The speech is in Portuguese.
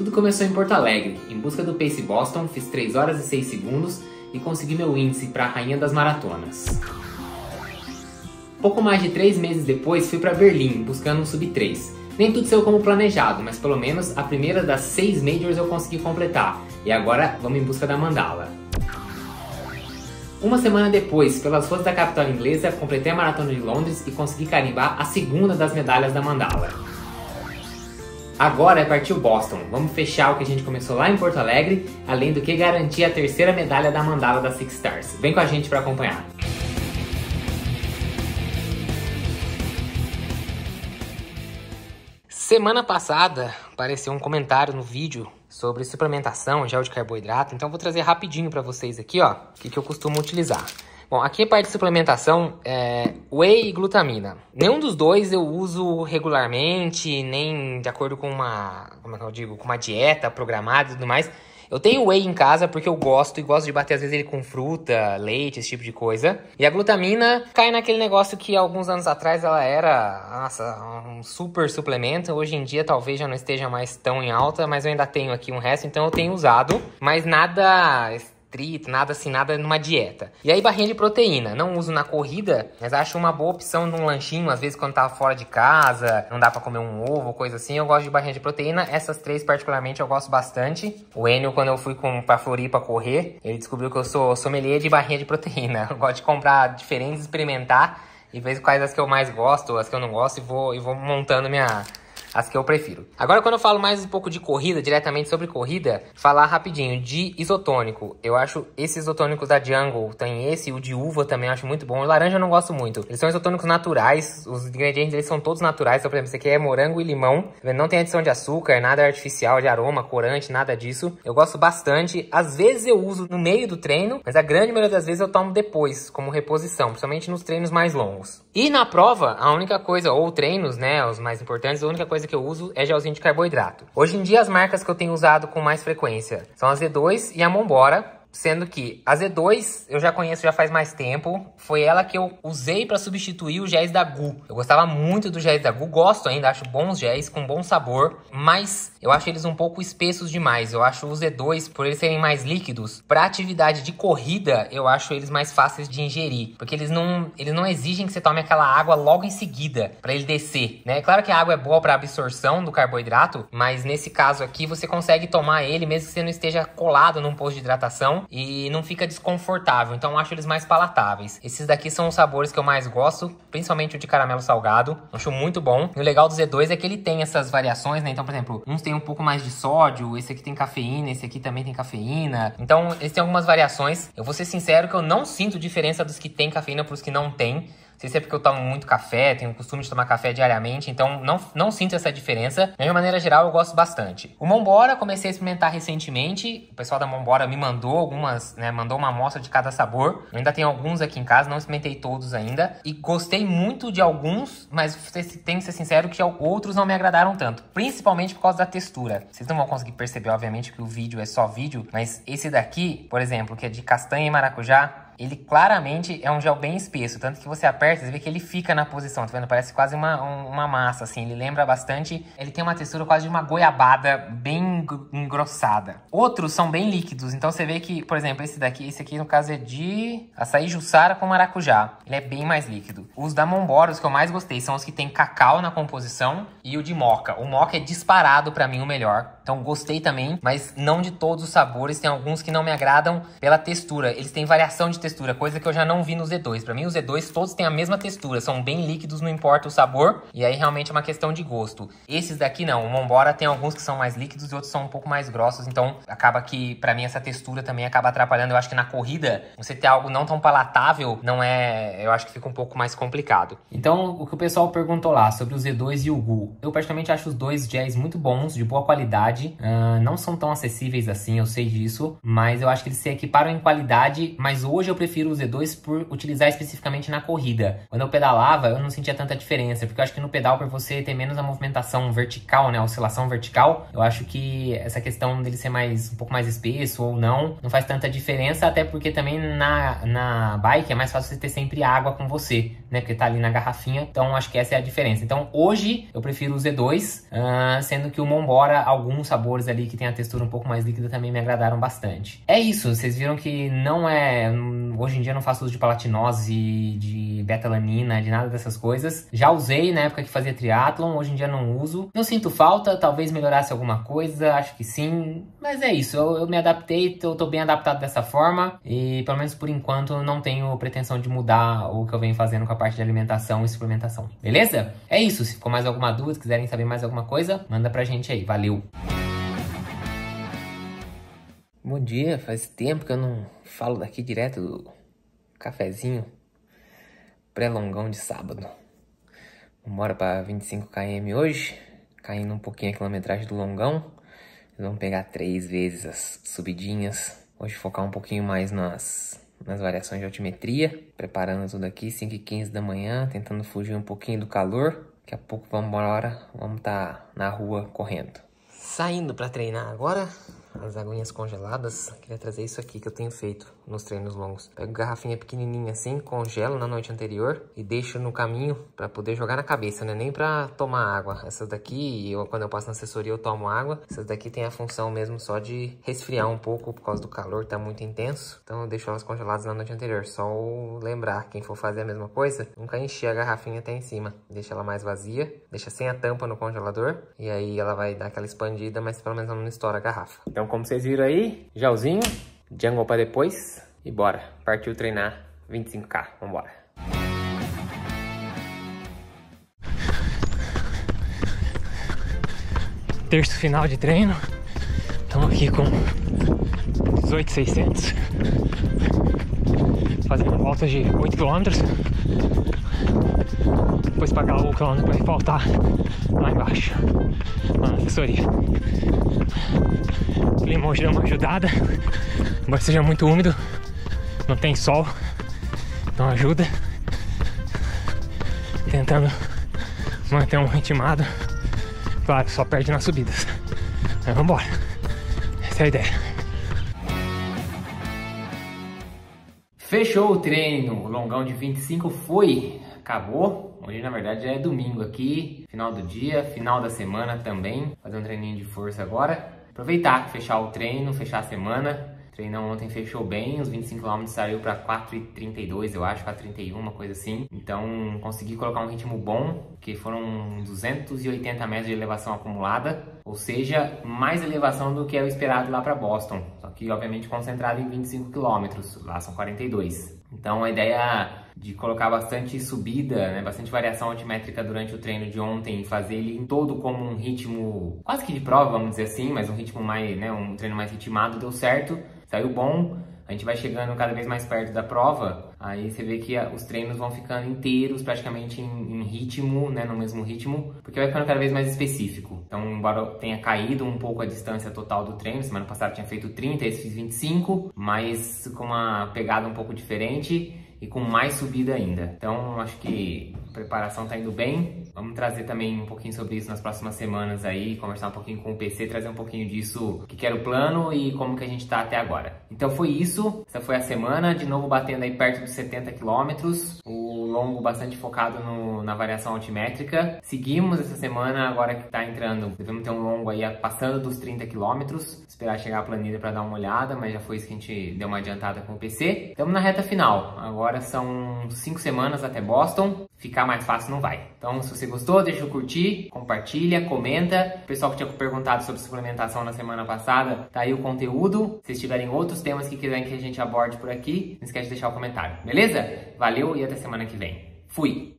Tudo começou em Porto Alegre. Em busca do Pace Boston, fiz 3 horas e 6 segundos e consegui meu índice para a rainha das maratonas. Pouco mais de 3 meses depois, fui para Berlim buscando um sub 3. Nem tudo saiu como planejado, mas pelo menos a primeira das 6 majors eu consegui completar. E agora vamos em busca da mandala. Uma semana depois, pelas ruas da capital inglesa, completei a maratona de Londres e consegui carimbar a segunda das medalhas da mandala. Agora é partiu Boston. Vamos fechar o que a gente começou lá em Porto Alegre, além do que garantir a terceira medalha da mandala da Six Stars. Vem com a gente para acompanhar. Semana passada apareceu um comentário no vídeo sobre suplementação, gel de carboidrato, então vou trazer rapidinho para vocês aqui, ó, o que, que eu costumo utilizar. Bom, aqui parte de suplementação é whey e glutamina. Nenhum dos dois eu uso regularmente, nem de acordo com uma, como é eu digo, com uma dieta programada e tudo mais. Eu tenho whey em casa porque eu gosto e gosto de bater às vezes ele com fruta, leite, esse tipo de coisa. E a glutamina cai naquele negócio que alguns anos atrás ela era, nossa, um super suplemento. Hoje em dia talvez já não esteja mais tão em alta, mas eu ainda tenho aqui um resto, então eu tenho usado, mas nada nada assim, nada numa dieta. E aí barrinha de proteína, não uso na corrida, mas acho uma boa opção num lanchinho, às vezes quando tá fora de casa, não dá para comer um ovo, coisa assim, eu gosto de barrinha de proteína. Essas três particularmente eu gosto bastante. O Enio, quando eu fui com, pra Floripa correr, ele descobriu que eu sou sommelier de barrinha de proteína. Eu gosto de comprar diferentes, experimentar e ver quais as que eu mais gosto, as que eu não gosto e vou, e vou montando minha as que eu prefiro. Agora, quando eu falo mais um pouco de corrida, diretamente sobre corrida, falar rapidinho de isotônico. Eu acho esses isotônicos da Jungle, tem esse, o de uva também eu acho muito bom. O laranja eu não gosto muito. Eles são isotônicos naturais, os ingredientes deles são todos naturais. Então, por exemplo, esse aqui é morango e limão. Não tem adição de açúcar, nada artificial, de aroma, corante, nada disso. Eu gosto bastante. Às vezes eu uso no meio do treino, mas a grande maioria das vezes eu tomo depois, como reposição, principalmente nos treinos mais longos. E na prova, a única coisa, ou treinos, né, os mais importantes, a única coisa coisa que eu uso é gelzinho de carboidrato. Hoje em dia, as marcas que eu tenho usado com mais frequência são a Z2 e a Mombora. Sendo que a Z2 eu já conheço já faz mais tempo. Foi ela que eu usei para substituir os géis da Gu. Eu gostava muito dos géis da Gu, gosto ainda, acho bons géis, com bom sabor. Mas eu acho eles um pouco espessos demais. Eu acho o Z2, por eles serem mais líquidos, para atividade de corrida, eu acho eles mais fáceis de ingerir. Porque eles não, eles não exigem que você tome aquela água logo em seguida, para ele descer. Né? Claro que a água é boa para absorção do carboidrato, mas nesse caso aqui você consegue tomar ele mesmo que você não esteja colado num posto de hidratação e não fica desconfortável. Então eu acho eles mais palatáveis. Esses daqui são os sabores que eu mais gosto, principalmente o de caramelo salgado. Acho muito bom. E o legal do Z2 é que ele tem essas variações, né? Então, por exemplo, uns tem um pouco mais de sódio, esse aqui tem cafeína, esse aqui também tem cafeína. Então, eles têm algumas variações. Eu vou ser sincero que eu não sinto diferença dos que tem cafeína para os que não tem sei se é porque eu tomo muito café, tenho o costume de tomar café diariamente, então não, não sinto essa diferença. Mas de maneira geral, eu gosto bastante. O Mombora, comecei a experimentar recentemente. O pessoal da Mombora me mandou algumas, né? Mandou uma amostra de cada sabor. Eu ainda tenho alguns aqui em casa, não experimentei todos ainda. E gostei muito de alguns, mas tenho que ser sincero que outros não me agradaram tanto. Principalmente por causa da textura. Vocês não vão conseguir perceber, obviamente, que o vídeo é só vídeo, mas esse daqui, por exemplo, que é de castanha e maracujá, ele claramente é um gel bem espesso, tanto que você aperta, você vê que ele fica na posição, tá vendo? Parece quase uma, um, uma massa, assim, ele lembra bastante, ele tem uma textura quase de uma goiabada bem engrossada. Outros são bem líquidos, então você vê que, por exemplo, esse daqui, esse aqui no caso é de açaí jussara com maracujá, ele é bem mais líquido. Os da Mombora, os que eu mais gostei, são os que tem cacau na composição e o de moca. O moca é disparado para mim o melhor, então gostei também, mas não de todos os sabores, tem alguns que não me agradam pela textura, eles têm variação de textura coisa que eu já não vi no Z2. Para mim, os Z2 todos têm a mesma textura, são bem líquidos, não importa o sabor, e aí realmente é uma questão de gosto. Esses daqui não, o Mombora tem alguns que são mais líquidos e outros são um pouco mais grossos, então acaba que para mim essa textura também acaba atrapalhando. Eu acho que na corrida, você ter algo não tão palatável, não é, eu acho que fica um pouco mais complicado. Então, o que o pessoal perguntou lá sobre o Z2 e o Gu, eu praticamente acho os dois géis muito bons, de boa qualidade, uh, não são tão acessíveis assim, eu sei disso, mas eu acho que eles se equiparam em qualidade, mas hoje eu prefiro o Z2 por utilizar especificamente na corrida. Quando eu pedalava, eu não sentia tanta diferença, porque eu acho que no pedal, por você ter menos a movimentação vertical, né, a oscilação vertical, eu acho que essa questão dele ser mais um pouco mais espesso ou não, não faz tanta diferença, até porque também na, na bike é mais fácil você ter sempre água com você né? Porque tá ali na garrafinha. Então acho que essa é a diferença. Então hoje eu prefiro o Z2, uh, sendo que o Mombora, alguns sabores ali que tem a textura um pouco mais líquida também me agradaram bastante. É isso, vocês viram que não é. Hoje em dia não faço uso de palatinose, de betalanina, de nada dessas coisas. Já usei na época que fazia triatlon, hoje em dia não uso. Não sinto falta, talvez melhorasse alguma coisa, acho que sim. Mas é isso, eu, eu me adaptei, eu tô bem adaptado dessa forma. E pelo menos por enquanto não tenho pretensão de mudar o que eu venho fazendo com a parte de alimentação e suplementação. Beleza? É isso, se ficou mais alguma dúvida, quiserem saber mais alguma coisa, manda pra gente aí. Valeu! Bom dia, faz tempo que eu não falo daqui direto do cafezinho pré-longão de sábado. Bora para 25 km hoje, caindo um pouquinho a quilometragem do longão. Vamos pegar três vezes as subidinhas. Hoje focar um pouquinho mais nas, nas variações de altimetria. Preparando tudo aqui, 5 e 15 da manhã, tentando fugir um pouquinho do calor. Daqui a pouco vamos embora, vamos estar tá na rua correndo. Saindo para treinar agora, as aguinhas congeladas. Queria trazer isso aqui que eu tenho feito nos treinos longos. Pego garrafinha pequenininha assim, congelo na noite anterior e deixo no caminho para poder jogar na cabeça, né? Nem para tomar água. Essas daqui, eu, quando eu passo na assessoria eu tomo água. Essas daqui tem a função mesmo só de resfriar um pouco por causa do calor, tá muito intenso. Então eu deixo elas congeladas na noite anterior. Só lembrar, quem for fazer a mesma coisa, nunca encher a garrafinha até em cima. Deixa ela mais vazia, deixa sem a tampa no congelador e aí ela vai dar aquela expandida, mas pelo menos ela não estoura a garrafa. Então como vocês viram aí, gelzinho, jungle para depois e bora. Partiu treinar 25k, vambora. Terço final de treino. Estamos aqui com 18,600. Fazendo volta de 8 km. Depois pagar o que vai faltar lá embaixo. Na assessoria. O clima hoje deu uma ajudada. Embora seja muito úmido, não tem sol, não ajuda. Tentando manter um ritmado. Claro, só perde nas subidas. Mas vambora. Essa é a ideia. Fechou o treino. O longão de 25 foi. Acabou. Hoje, na verdade, já é domingo aqui. Final do dia, final da semana também. Fazer um treininho de força agora aproveitar, fechar o treino, fechar a semana. O treinão ontem fechou bem, os 25 km saiu para 4,32, eu acho, 4,31, uma coisa assim. Então consegui colocar um ritmo bom, que foram 280 metros de elevação acumulada, ou seja, mais elevação do que é o esperado lá para Boston. Que obviamente concentrado em 25 km, lá são 42. Então a ideia de colocar bastante subida, né, bastante variação altimétrica durante o treino de ontem, fazer ele em todo como um ritmo quase que de prova, vamos dizer assim, mas um ritmo mais, né, um treino mais ritmado, deu certo, saiu bom. A gente vai chegando cada vez mais perto da prova, aí você vê que os treinos vão ficando inteiros, praticamente em, em ritmo, né, no mesmo ritmo, porque vai ficando cada vez mais específico. Então, embora tenha caído um pouco a distância total do treino, semana passada tinha feito 30, esse fiz 25, mas com uma pegada um pouco diferente e com mais subida ainda. Então, acho que a preparação está indo bem. Vamos trazer também um pouquinho sobre isso nas próximas semanas aí, conversar um pouquinho com o PC, trazer um pouquinho disso, que era o plano e como que a gente está até agora. Então foi isso, essa foi a semana, de novo batendo aí perto dos 70 quilômetros, o longo bastante focado no, na variação altimétrica. Seguimos essa semana, agora que está entrando, devemos ter um longo aí passando dos 30 quilômetros, esperar chegar a planilha para dar uma olhada, mas já foi isso que a gente deu uma adiantada com o PC. Estamos na reta final, agora são 5 semanas até Boston, ficar mais fácil não vai. Então, se você gostou, deixa eu curtir, compartilha, comenta. O pessoal que tinha perguntado sobre suplementação na semana passada, tá aí o conteúdo. Se tiverem outros temas que quiserem que a gente aborde por aqui, não esquece de deixar o comentário, beleza? Valeu e até semana que vem. Fui!